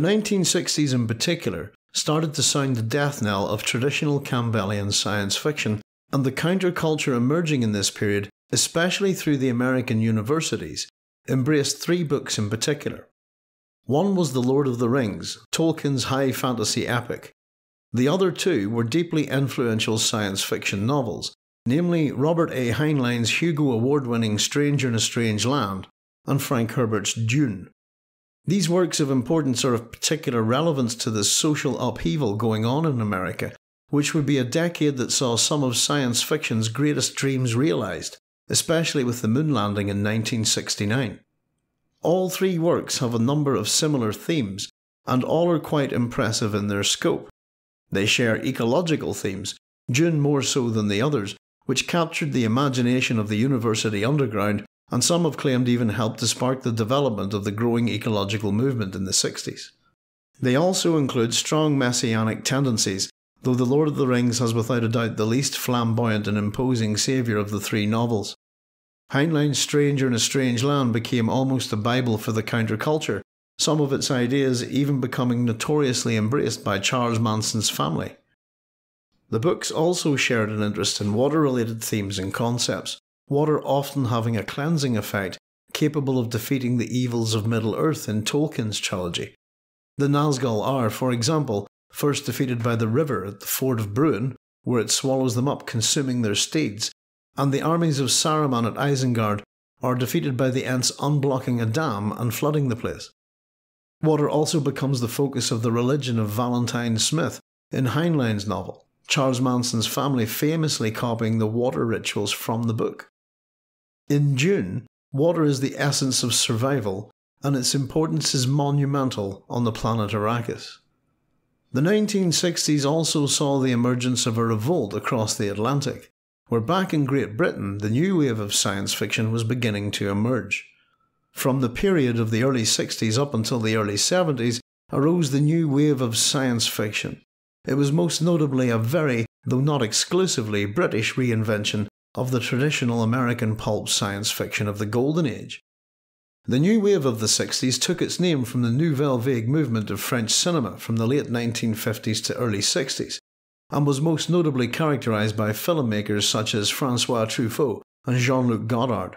The 1960s in particular started to sound the death knell of traditional Campbellian science fiction, and the counterculture emerging in this period, especially through the American universities, embraced three books in particular. One was The Lord of the Rings, Tolkien's high fantasy epic. The other two were deeply influential science fiction novels, namely Robert A. Heinlein's Hugo Award winning Stranger in a Strange Land and Frank Herbert's Dune. These works of importance are of particular relevance to the social upheaval going on in America, which would be a decade that saw some of science fiction's greatest dreams realised, especially with the moon landing in 1969. All three works have a number of similar themes, and all are quite impressive in their scope. They share ecological themes, Dune more so than the others, which captured the imagination of the university underground and some have claimed even helped to spark the development of the growing ecological movement in the 60s. They also include strong messianic tendencies, though The Lord of the Rings has without a doubt the least flamboyant and imposing saviour of the three novels. Heinlein's Stranger in a Strange Land became almost a Bible for the counterculture, some of its ideas even becoming notoriously embraced by Charles Manson's family. The books also shared an interest in water related themes and concepts, water often having a cleansing effect capable of defeating the evils of Middle Earth in Tolkien's trilogy. The Nazgul are, for example, first defeated by the river at the ford of Bruinen, where it swallows them up, consuming their steeds, and the armies of Saruman at Isengard are defeated by the Ents unblocking a dam and flooding the place. Water also becomes the focus of the religion of Valentine Smith in Heinlein's novel, Charles Manson's family famously copying the water rituals from the book. In Dune, water is the essence of survival, and its importance is monumental on the planet Arrakis. The 1960s also saw the emergence of a revolt across the Atlantic, where back in Great Britain the new wave of science fiction was beginning to emerge. From the period of the early 60s up until the early 70s arose the new wave of science fiction. It was most notably a very, though not exclusively, British reinvention of the traditional American pulp science fiction of the Golden Age. The new wave of the 60s took its name from the Nouvelle Vague movement of French cinema from the late 1950s to early 60s, and was most notably characterised by filmmakers such as Francois Truffaut and Jean Luc Godard.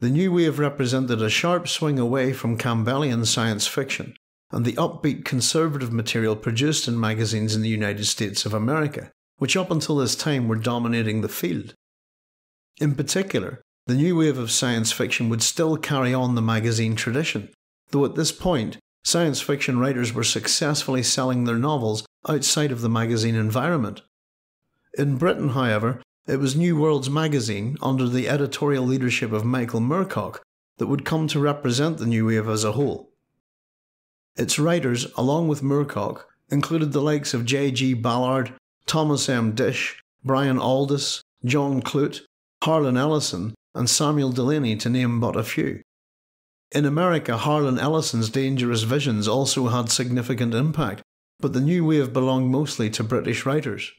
The new wave represented a sharp swing away from Campbellian science fiction and the upbeat conservative material produced in magazines in the United States of America, which up until this time were dominating the field. In particular, the new wave of science fiction would still carry on the magazine tradition, though at this point, science fiction writers were successfully selling their novels outside of the magazine environment. In Britain, however, it was New Worlds magazine, under the editorial leadership of Michael Moorcock, that would come to represent the new wave as a whole. Its writers, along with Moorcock, included the likes of J.G. Ballard, Thomas M. Disch, Brian Aldiss, John Clute, Harlan Ellison, and Samuel Delany, to name but a few. In America, Harlan Ellison's Dangerous Visions also had significant impact, but the new wave belonged mostly to British writers.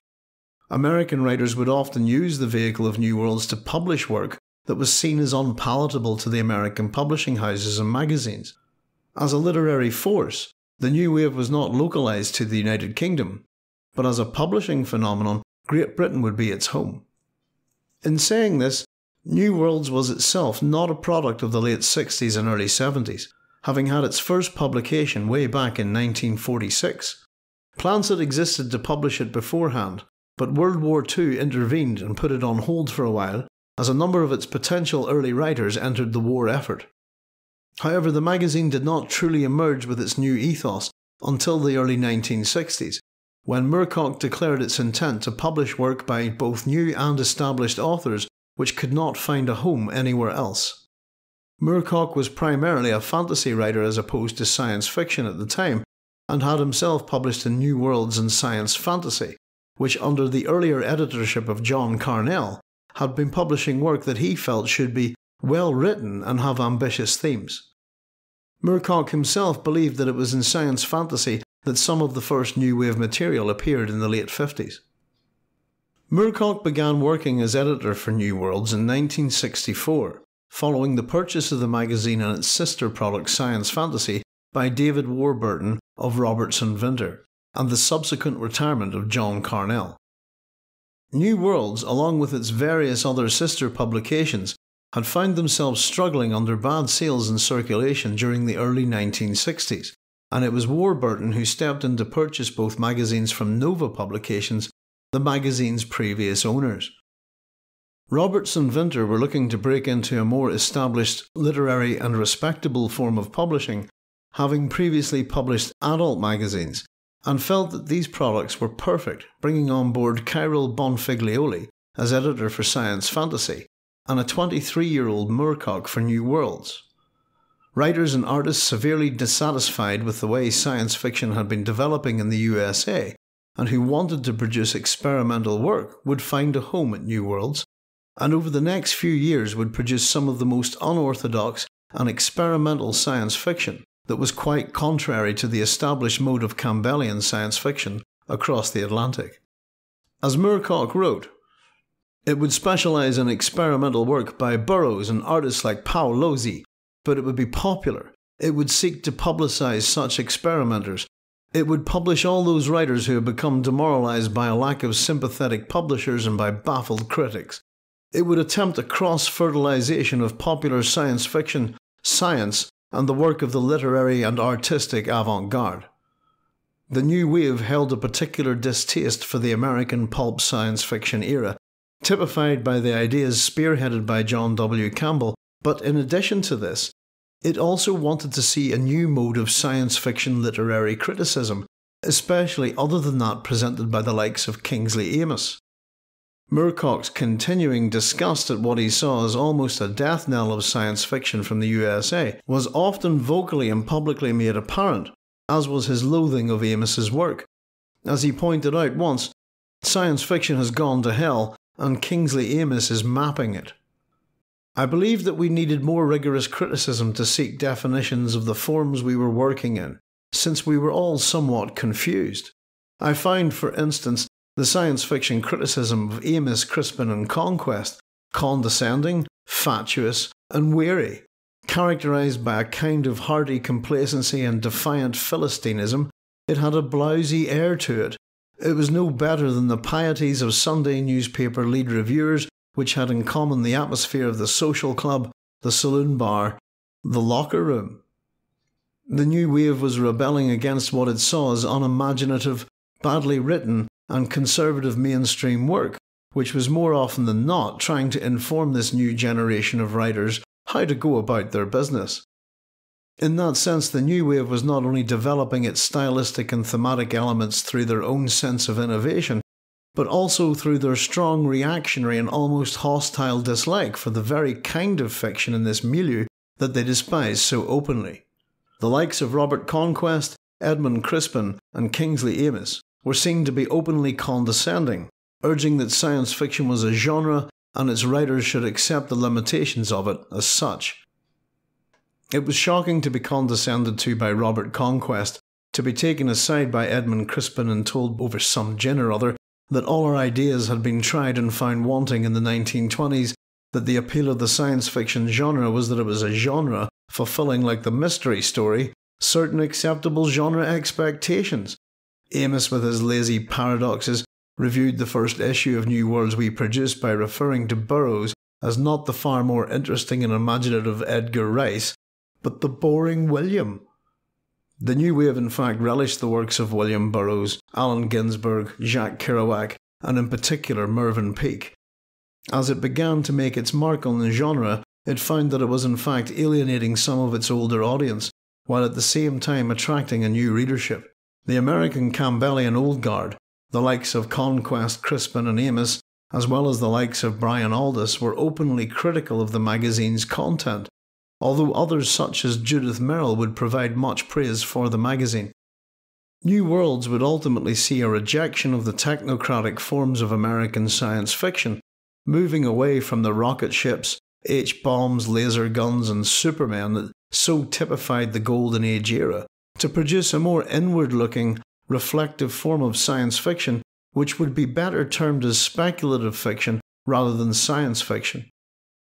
American writers would often use the vehicle of New Worlds to publish work that was seen as unpalatable to the American publishing houses and magazines. As a literary force, the new wave was not localised to the United Kingdom, but as a publishing phenomenon, Great Britain would be its home. In saying this, New Worlds was itself not a product of the late 60s and early 70s, having had its first publication way back in 1946. Plans had existed to publish it beforehand, but World War II intervened and put it on hold for a while, as a number of its potential early writers entered the war effort. However, the magazine did not truly emerge with its new ethos until the early 1960s, when Moorcock declared its intent to publish work by both new and established authors which could not find a home anywhere else. Moorcock was primarily a fantasy writer as opposed to science fiction at the time, and had himself published in New Worlds and Science Fantasy, which under the earlier editorship of John Carnell had been publishing work that he felt should be well written and have ambitious themes. Moorcock himself believed that it was in science fantasy that some of the first new wave material appeared in the late 50s. Moorcock began working as editor for New Worlds in 1964, following the purchase of the magazine and its sister product Science Fantasy by David Warburton of Roberts and Vinter, and the subsequent retirement of John Carnell. New Worlds, along with its various other sister publications, had found themselves struggling under bad sales and circulation during the early 1960s, and it was Warburton who stepped in to purchase both magazines from Nova Publications, the magazine's previous owners. Roberts and Vinter were looking to break into a more established, literary, and respectable form of publishing, having previously published adult magazines, and felt that these products were perfect, bringing on board Kyril Bonfiglioli as editor for Science Fantasy and a 23 year old Moorcock for New Worlds. Writers and artists severely dissatisfied with the way science fiction had been developing in the USA and who wanted to produce experimental work would find a home at New Worlds, and over the next few years would produce some of the most unorthodox and experimental science fiction that was quite contrary to the established mode of Campbellian science fiction across the Atlantic. As Moorcock wrote, it would specialise in experimental work by Burroughs and artists like Losey, but it would be popular. It would seek to publicise such experimenters. It would publish all those writers who have become demoralised by a lack of sympathetic publishers and by baffled critics. It would attempt a cross fertilisation of popular science fiction, science, and the work of the literary and artistic avant garde. The new wave held a particular distaste for the American pulp science fiction era typified by the ideas spearheaded by John W. Campbell, but in addition to this, it also wanted to see a new mode of science fiction literary criticism, especially other than that presented by the likes of Kingsley Amis. Moorcock's continuing disgust at what he saw as almost a death knell of science fiction from the USA was often vocally and publicly made apparent, as was his loathing of Amis's work. As he pointed out once, science fiction has gone to hell, and Kingsley Amis is mapping it. I believe that we needed more rigorous criticism to seek definitions of the forms we were working in, since we were all somewhat confused. I find, for instance, the science fiction criticism of Amis, Crispin, and Conquest condescending, fatuous, and weary, characterized by a kind of hearty complacency and defiant philistinism. It had a blousy air to it, it was no better than the pieties of Sunday newspaper lead reviewers, which had in common the atmosphere of the social club, the saloon bar, the locker room. The new wave was rebelling against what it saw as unimaginative, badly written, and conservative mainstream work, which was more often than not trying to inform this new generation of writers how to go about their business. In that sense, the new wave was not only developing its stylistic and thematic elements through their own sense of innovation, but also through their strong reactionary and almost hostile dislike for the very kind of fiction in this milieu that they despise so openly. The likes of Robert Conquest, Edmund Crispin, and Kingsley Amis were seen to be openly condescending, urging that science fiction was a genre and its writers should accept the limitations of it as such. It was shocking to be condescended to by Robert Conquest, to be taken aside by Edmund Crispin and told over some gin or other that all our ideas had been tried and found wanting in the 1920s, that the appeal of the science fiction genre was that it was a genre fulfilling, like the mystery story, certain acceptable genre expectations. Amis, with his lazy paradoxes, reviewed the first issue of New Worlds we produced by referring to Burroughs as not the far more interesting and imaginative Edgar Rice, but the boring William. The new wave, in fact, relished the works of William Burroughs, Allen Ginsberg, Jack Kerouac, and in particular Mervyn Peake. As it began to make its mark on the genre, it found that it was in fact alienating some of its older audience, while at the same time attracting a new readership. The American Campbellian Old Guard, the likes of Conquest, Crispin, and Amis, as well as the likes of Brian Aldiss, were openly critical of the magazine's content although others such as Judith Merril would provide much praise for the magazine. New Worlds would ultimately see a rejection of the technocratic forms of American science fiction, moving away from the rocket ships, H bombs, laser guns, and Supermen that so typified the Golden Age era, to produce a more inward looking, reflective form of science fiction which would be better termed as speculative fiction rather than science fiction.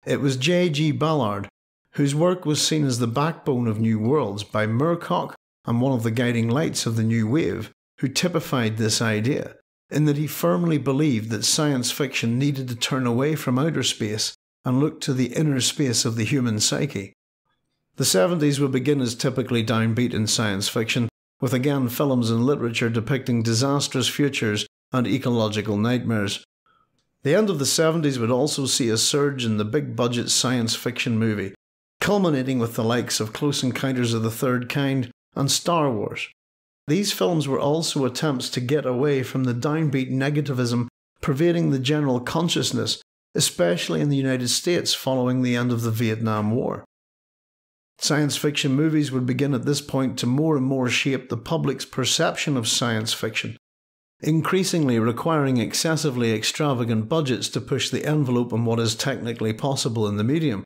It was J.G. Ballard whose work was seen as the backbone of New Worlds by Moorcock and one of the guiding lights of the new wave, who typified this idea, in that he firmly believed that science fiction needed to turn away from outer space and look to the inner space of the human psyche. The 70s would begin as typically downbeat in science fiction, with again films and literature depicting disastrous futures and ecological nightmares. The end of the 70s would also see a surge in the big budget science fiction movie, culminating with the likes of Close Encounters of the Third Kind and Star Wars. These films were also attempts to get away from the downbeat negativism pervading the general consciousness, especially in the United States following the end of the Vietnam War. Science fiction movies would begin at this point to more and more shape the public's perception of science fiction, increasingly requiring excessively extravagant budgets to push the envelope on what is technically possible in the medium.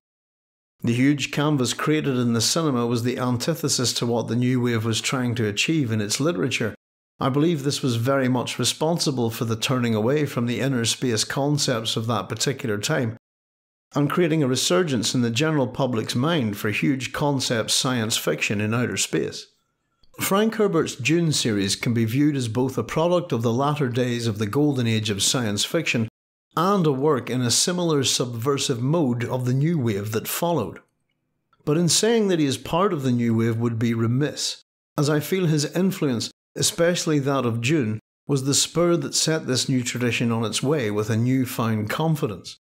The huge canvas created in the cinema was the antithesis to what the New Wave was trying to achieve in its literature. I believe this was very much responsible for the turning away from the inner space concepts of that particular time and creating a resurgence in the general public's mind for huge concept science fiction in outer space. Frank Herbert's Dune series can be viewed as both a product of the latter days of the golden age of science fiction and a work in a similar subversive mode of the new wave that followed. But in saying that he is part of the new wave would be remiss, as I feel his influence, especially that of Dune, was the spur that set this new tradition on its way with a newfound confidence.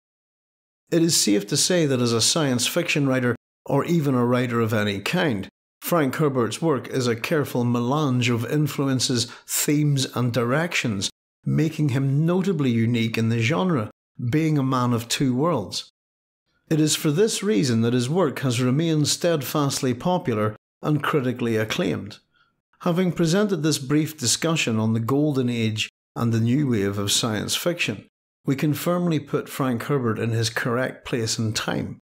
It is safe to say that as a science fiction writer, or even a writer of any kind, Frank Herbert's work is a careful melange of influences, themes, and directions making him notably unique in the genre, being a man of two worlds. It is for this reason that his work has remained steadfastly popular and critically acclaimed. Having presented this brief discussion on the golden age and the new wave of science fiction, we can firmly put Frank Herbert in his correct place and time.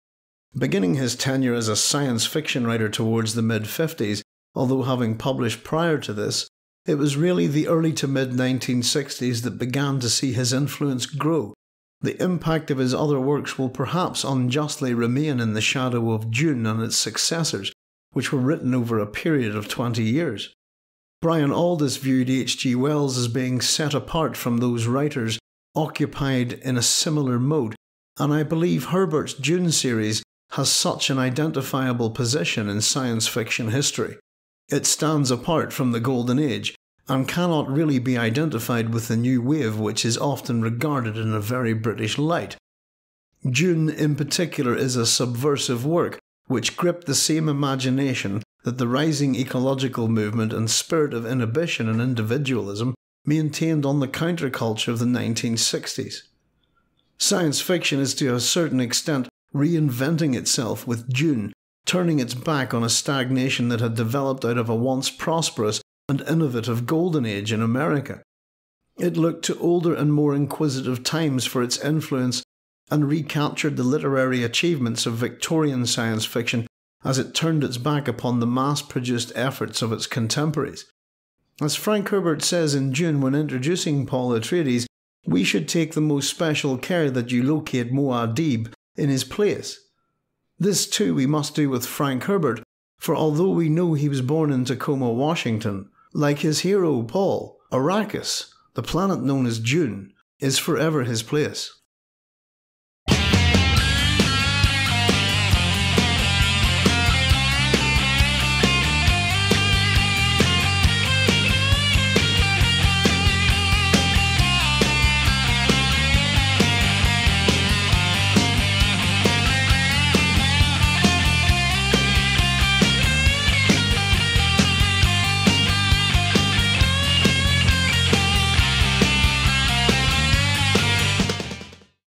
Beginning his tenure as a science fiction writer towards the mid 50s, although having published prior to this, it was really the early to mid 1960s that began to see his influence grow. The impact of his other works will perhaps unjustly remain in the shadow of Dune and its successors, which were written over a period of 20 years. Brian Aldiss viewed H.G. Wells as being set apart from those writers occupied in a similar mode, and I believe Herbert's Dune series has such an identifiable position in science fiction history. It stands apart from the Golden Age and cannot really be identified with the new wave which is often regarded in a very British light. Dune in particular, is a subversive work which gripped the same imagination that the rising ecological movement and spirit of inhibition and individualism maintained on the counterculture of the 1960s. Science fiction is to a certain extent reinventing itself with Dune, turning its back on a stagnation that had developed out of a once prosperous and innovative golden age in America. It looked to older and more inquisitive times for its influence and recaptured the literary achievements of Victorian science fiction as it turned its back upon the mass produced efforts of its contemporaries. As Frank Herbert says in Dune when introducing Paul Atreides, we should take the most special care that you locate Muad'Dib in his place. This too we must do with Frank Herbert, for although we know he was born in Tacoma, Washington, like his hero Paul, Arrakis, the planet known as Dune, is forever his place.